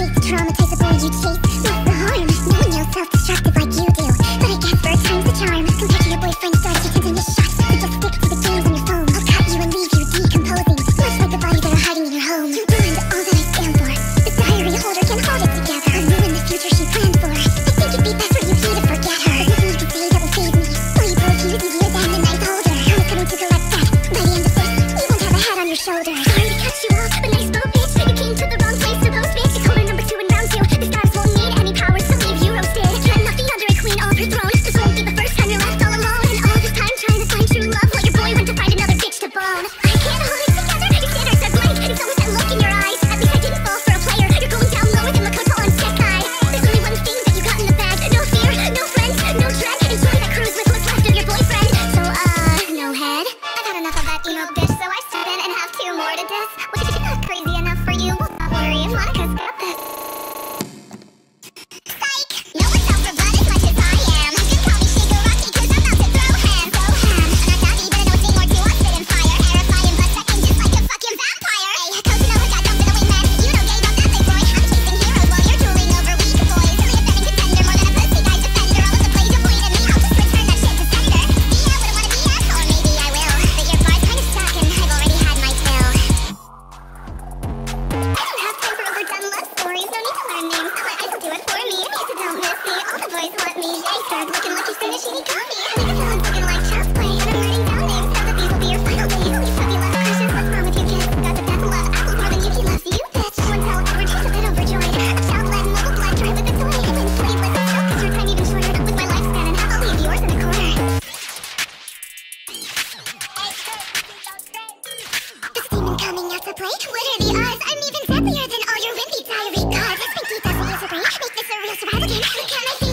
Quick trauma takes a bird you chase stuck, bitch, so I step in and have two more to diss. I still do it for me. Please don't miss me. All the boys want me. I start looking lucky, finishing economy. Can I see